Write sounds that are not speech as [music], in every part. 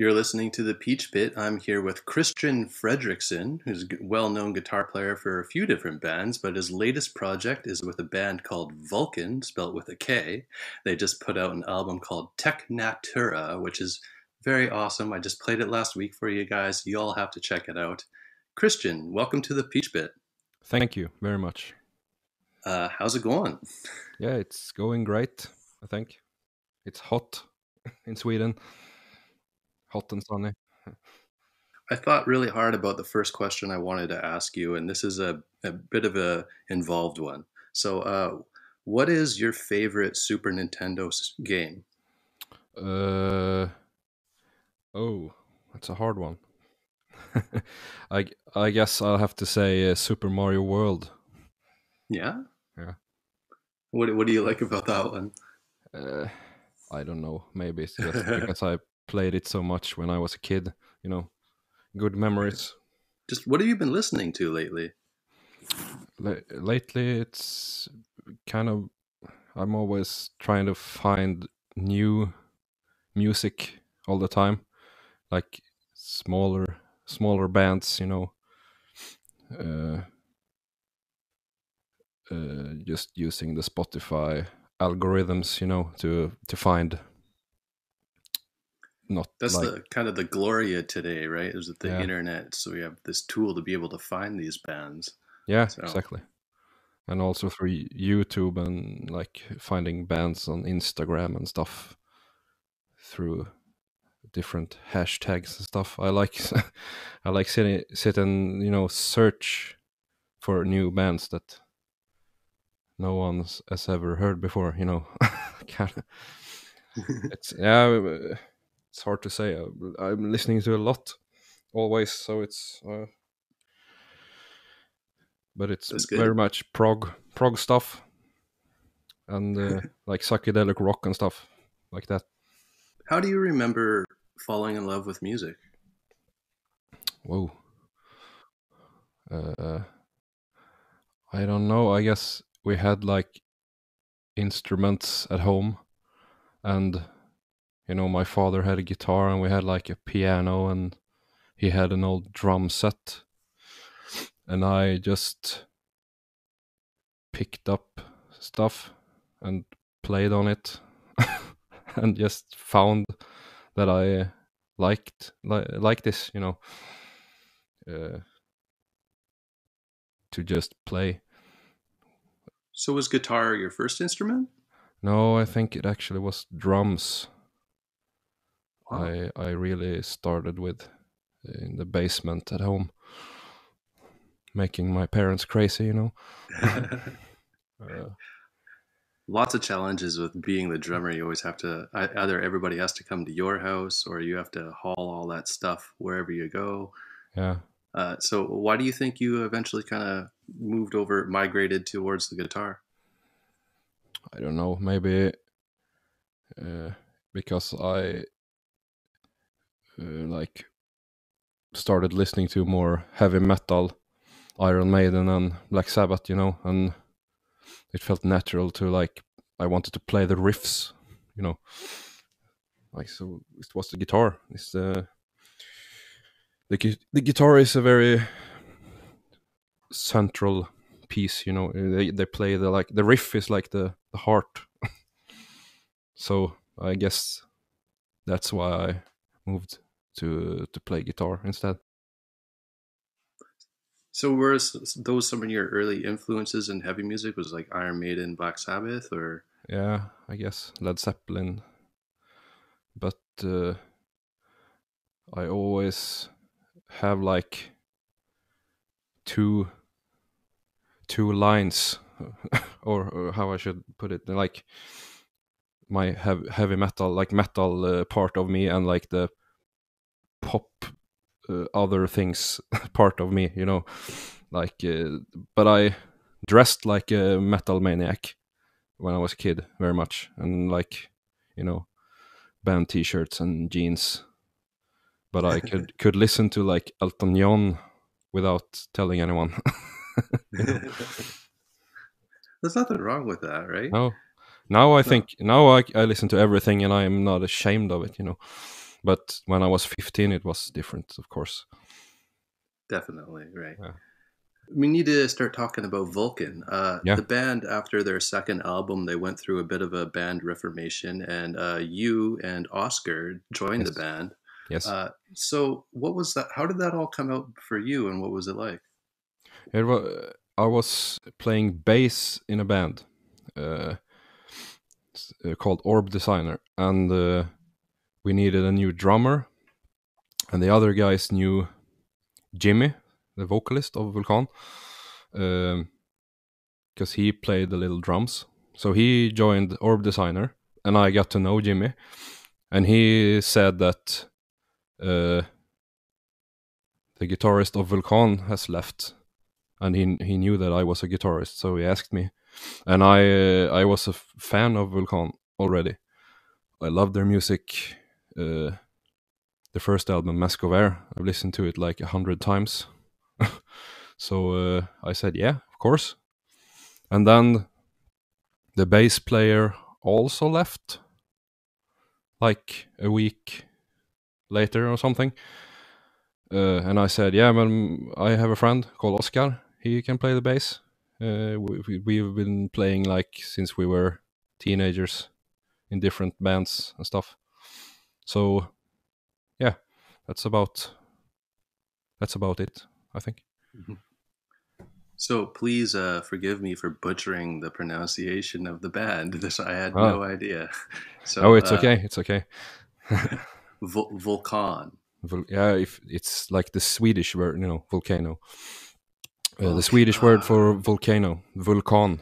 You're listening to the Peach Pit. I'm here with Christian Fredriksson, who's a well-known guitar player for a few different bands, but his latest project is with a band called Vulkan, spelled with a K. They just put out an album called Technatura, which is very awesome. I just played it last week for you guys. You all have to check it out. Christian, welcome to the Peach Pit. Thank you very much. Uh, how's it going? Yeah, it's going great. I think it's hot [laughs] in Sweden, hot and sunny. I thought really hard about the first question I wanted to ask you, and this is a, a bit of a involved one. So, uh, what is your favorite Super Nintendo game? Uh, oh, that's a hard one. [laughs] I I guess I'll have to say uh, Super Mario World. Yeah. Yeah. What What do you like about that one? Uh, I don't know. Maybe it's just because I [laughs] played it so much when I was a kid. You know, good memories. Just what have you been listening to lately? L- lately, it's kind of. I'm always trying to find new music all the time, like smaller smaller bands. You know. Uh, uh, just using the Spotify algorithms, you know, to to find not That's like the kind of the gloria today, right? Is with the Yeah. internet, so we have this tool to be able to find these bands. yeah, so- exactly, and also through YouTube and like finding bands on Instagram and stuff through different hashtags and stuff. I like [laughs] I like sitting sit and you know search for new bands that no one has ever heard before. You know, [laughs] kind of. [laughs] it's yeah it's hard to say. Uh, i'm listening to a lot always so it's uh, but it's very much prog prog stuff and uh, [laughs] like psychedelic rock and stuff like that. How do you remember falling in love with music? whoa. Uh, i don't know. I guess we had like instruments at home and you know my father had a guitar and we had like a piano and he had an old drum set. And i just picked up stuff and played on it [laughs] and just found that i liked li- like this you know uh, to just play. So was guitar your first instrument? no i think it actually was drums Wow. I I really started with in the basement at home, making my parents crazy. You know. [laughs] Uh, Lots of challenges with being the drummer. You always have to either everybody has to come to your house or you have to haul all that stuff wherever you go. yeah. Uh, so why do you think you eventually kind of moved over, migrated towards the guitar? I don't know. Maybe uh, because I uh, like started listening to more heavy metal, Iron Maiden and Black Sabbath. You know, and it felt natural to like I wanted to play the riffs. You know, like so it was the guitar. It's the the gu- the guitar is a very central piece. You know, they they play the like the riff is like the the heart. [laughs] so I guess that's why I moved to to play guitar instead. So were those some of your early influences in heavy music? Was like Iron Maiden, Black Sabbath, or Yeah, I guess Led Zeppelin. But uh, I always have like two two lines, [laughs] or, or how I should put it, like my heavy, heavy metal, like metal uh, part of me, and like the pop uh, other things [laughs] part of me, you know, like. Uh, but I dressed like a metal maniac when I was a kid, very much, and like, you know, band T-shirts and jeans. But I could [laughs] could listen to like Elton John without telling anyone. [laughs] There's nothing wrong with that, right? no, now I think now I, I listen to everything and I am not ashamed of it. You know. But when I was 15, it was different, of course. Definitely, right. Yeah. We need to start talking about Vulkan. Uh, Yeah. The band, after their second album, they went through a bit of a band reformation, and uh, you and Oscar joined Yes. the band. Yes, Uh, so, what was that? How did that all come out for you, and what was it like? it was. I was playing bass in a band uh, uh, called Orb Designer, and uh, we needed a new drummer, and the other guys knew Jimmy, the vocalist of Vulkan, because he played the little drums. So he joined Orb Designer, and I got to know Jimmy, and he said that uh, the guitarist of Vulkan has left, and he he knew that I was a guitarist, so he asked me, and I uh, I was a fan of Vulkan already. I loved their music. Uh, the first album, Mask of Air, I've listened to it like a hundred times. [laughs] so uh, I said, yeah, of course. And then the bass player also left, like a week later or something. Uh, and I said, yeah, man, I have a friend called Oscar. He can play the bass. Uh, we, we- we've been playing like since we were teenagers in different bands and stuff. So, yeah, that's about that's about it. I think. So, please uh, forgive me for butchering the pronunciation of the band. This I had Oh. no idea. [laughs] So, oh, it's uh, okay. It's okay. [laughs] Vulkan. Vul- yeah, if it's like the Swedish word, you know, volcano. Uh, the Swedish word for volcano, vulkan.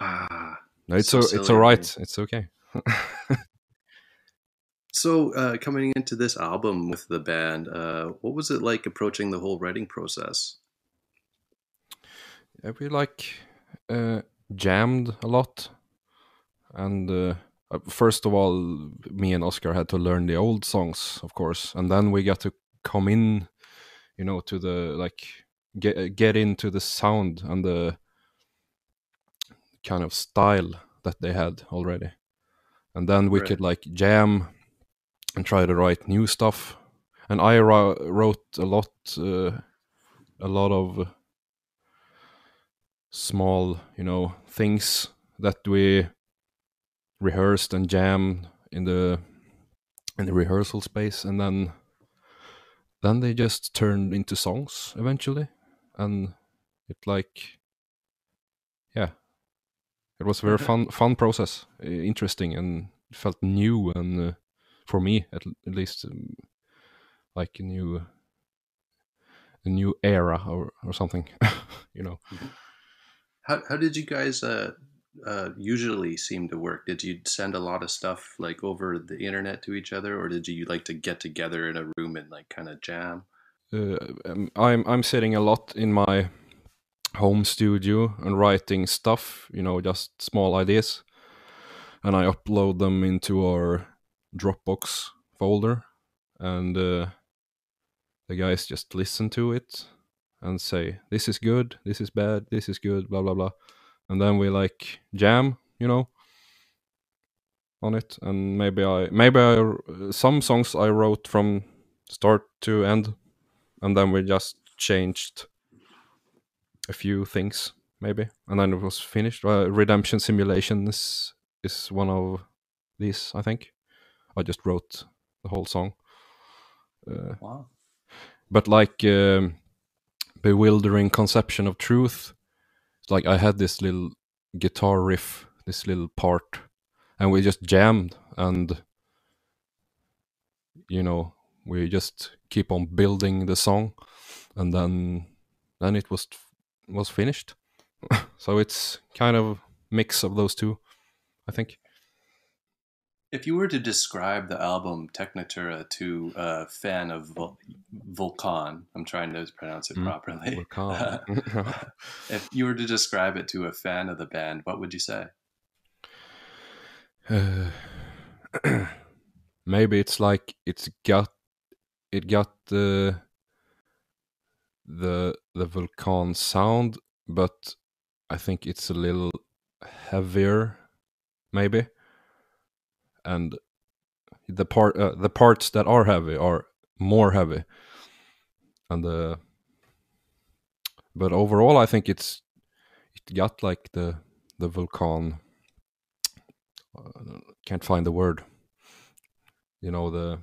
Ah. No, it's So silly it's all right. It's okay. [laughs] So, uh, coming into this album with the band, uh, what was it like approaching the whole writing process? Yeah, we like uh, jammed a lot, and uh, uh, first of all, me and Oscar had to learn the old songs, of course, and then we got to come in, you know, to the like get get into the sound and the kind of style that they had already, and then we Right. could like jam and try to write new stuff. And I ro- wrote a lot, uh, a lot of small, you know, things that we rehearsed and jammed in the in the rehearsal space, and then then they just turned into songs eventually, and it like, yeah, it was a very [laughs] fun fun process, interesting, and felt new, and uh, for me at, at least, um, like a new a new era or or something, [laughs] you know. How, how did you guys uh, uh, usually seem to work? Did you send a lot of stuff like over the internet to each other, or did you like to get together in a room and like kind of jam? uh, um, I'm I'm sitting a lot in my home studio and writing stuff, you know, just small ideas, and I upload them into our Dropbox folder, and uh, the guys just listen to it and say, "This is good, this is bad, this is good," blah blah blah, and then we like jam, you know, on it, and maybe I maybe I some songs I wrote from start to end and then we just changed a few things maybe. And then it was finished. Uh, redemption simulation is is one of these i think i just wrote the whole song. Uh, Wow. but like um, bewildering conception of truth like i had this little guitar riff this little part and we just jammed and you know we just keep on building the song and then then it was was finished. [laughs] So it's kind of mix of those two i think If you were to describe the album Technatura to a fan of Vul- Vulkan, I'm trying to pronounce it Mm, properly. Vulkan. [laughs] if you were to describe it to a fan of the band, what would you say? Uh, [sighs] maybe it's like it's got it got the the the Vulkan sound, but I think it's a little heavier, maybe, and the part uh, the parts that are heavy are more heavy. And uh but overall i think it's it got like the the vulkan uh, can't find the word. You know the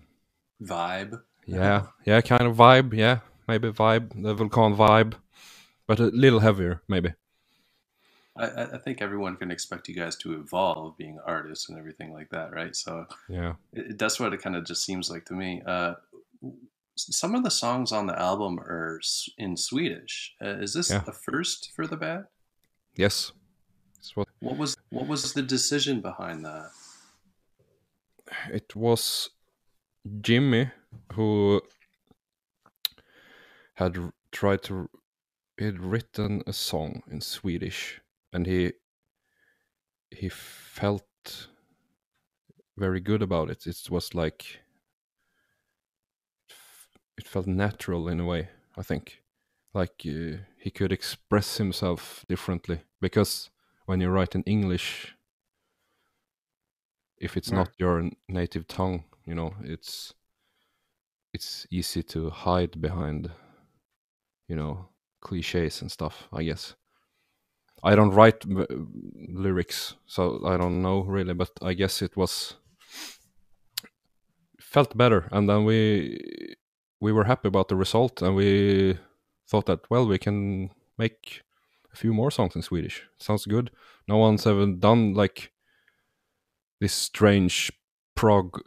Vibe. yeah yeah kind of vibe yeah maybe vibe the vulkan vibe but a little heavier maybe I, I think everyone can expect you guys to evolve being artists and everything like that, right? So yeah it, that's what it kind of just seems like to me. Uh, some of the songs on the album are in Swedish. Uh, is this Yeah. a first for the band? yes what What was what was the decision behind that? it was Jimmy who had tried to he'd written a song in Swedish and he he felt very good about it. It was like it felt natural in a way i think. Like uh, he could express himself differently because when you write in english if it's Right. not your native tongue you know it's it's easy to hide behind you know cliches and stuff i guess i don't write lyrics so i don't know really but i guess it was felt better. And then we we were happy about the result and we thought that well we can make a few more songs in swedish. Sounds good. No one's ever done like this strange prog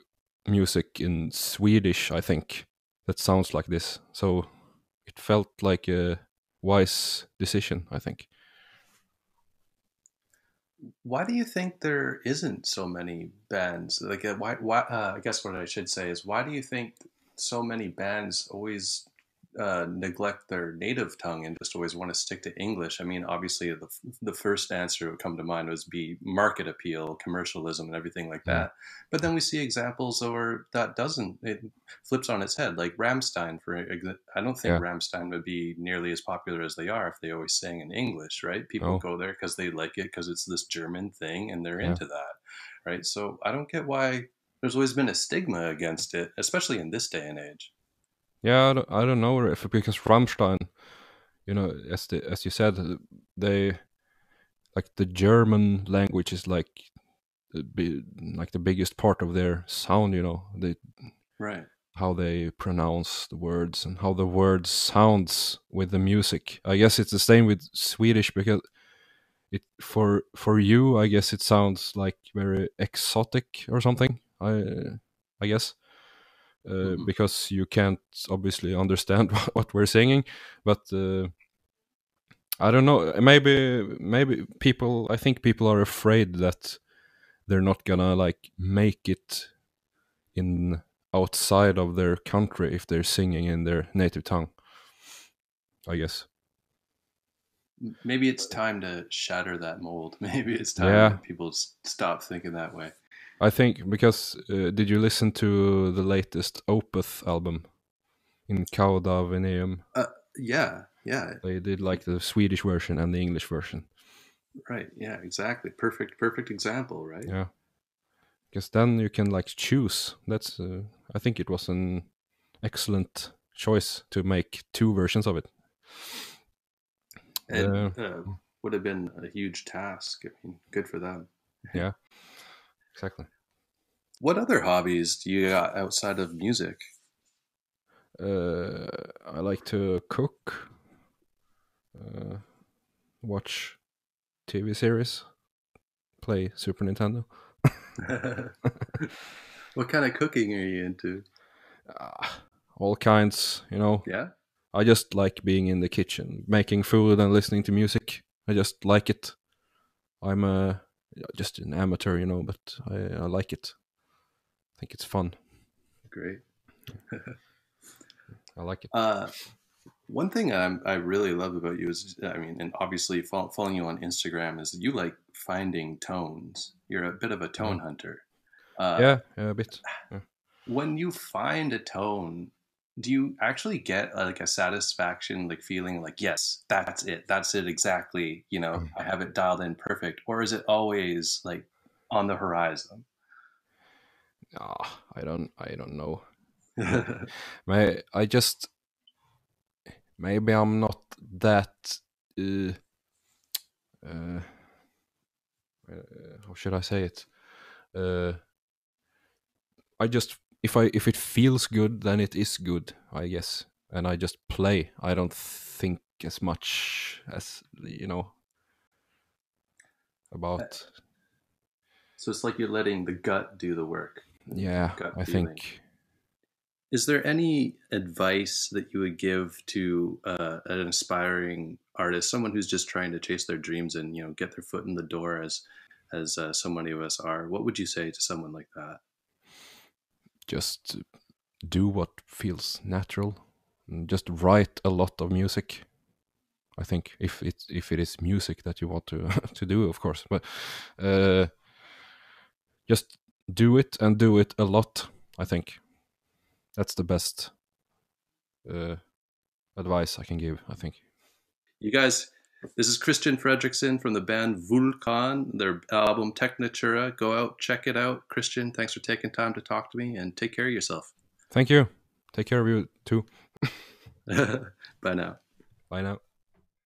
music in swedish i think that sounds like this. So it felt like a wise decision i think Why do you think there isn't so many bands? Like, uh, why? Why? Uh, I guess what I should say is, why do you think so many bands always uh, neglect their native tongue and just always want to stick to English? I mean, obviously, the the first answer that would come to mind was be market appeal, commercialism, and everything like that. But then we see examples where that doesn't. It flips on its head. Like Rammstein, for I don't think Yeah. Rammstein would be nearly as popular as they are if they always sang in English, right? People No. go there because they like it because it's this German thing and they're Yeah. into that, right? So I don't get why there's always been a stigma against it, especially in this day and age. Yeah, I don't, I don't know if because Rammstein, you know, as the as you said, they like the German language is like the like the biggest part of their sound. You know, they Right. how they pronounce the words and how the words sounds with the music. I guess it's the same with Swedish because it for for you, I guess it sounds like very exotic or something. I I guess uh, Mhm. because you can't obviously understand [laughs] what we're singing, but. Uh, I don't know. Maybe maybe people. I think people are afraid that they're not gonna like make it in outside of their country if they're singing in their native tongue. I guess. Maybe it's time to shatter that mold. [laughs] Maybe it's time Yeah. people stop thinking that way. I think because uh, did you listen to the latest Opeth album in Cauda Venenum? Yeah. Yeah. They did like the Swedish version and the English version. Right. Yeah. Exactly. Perfect. Perfect example. Right. Yeah. Because then you can like choose. That's uh, I think it was an excellent choice to make two versions of it. And uh, would have been a huge task. I mean, good for them. Exactly. What other hobbies do you got outside of music? Uh, I like to cook, uh, watch TV series, play Super Nintendo. [laughs] what kind of cooking are you into? Uh, all kinds, you know. Yeah. I just like being in the kitchen, making food and listening to music. I just like it. I'm a just an amateur, you know, but I, I like it. I think it's fun. Great. I like it. Uh, one thing I'm, I really love about you is, I mean, and obviously following you on Instagram is you like finding tones. You're a bit of a tone hunter. Uh, yeah, yeah, a bit. When you find a tone, do you actually get like a satisfaction, like feeling like, yes, that's it, that's it exactly. You know, Mm. I have it dialed in perfect, or is it always like on the horizon? Ah, I don't. I don't know. [laughs] May I just maybe I'm not that. Uh, uh, uh, how should I say it? Uh, I just if I if it feels good, then it is good, I guess, and I just play. I don't think as much as you know about. So it's like you're letting the gut do the work. Yeah, gut I feeling. think. Is there any advice that you would give to uh, an aspiring artist, someone who's just trying to chase their dreams and you know get their foot in the door, as as uh, so many of us are? What would you say to someone like that? Just do what feels natural just write a lot of music. I think if it if it is music that you want to [laughs] to do of course but uh just do it and do it a lot i think. That's the best uh advice i can give i think. You guys, this is Christian Fredriksson from the band Vulkan, their album Technatura. Go out, check it out. Christian, thanks for taking time to talk to me and take care of yourself. thank you take care of you too [laughs] Bye now. bye now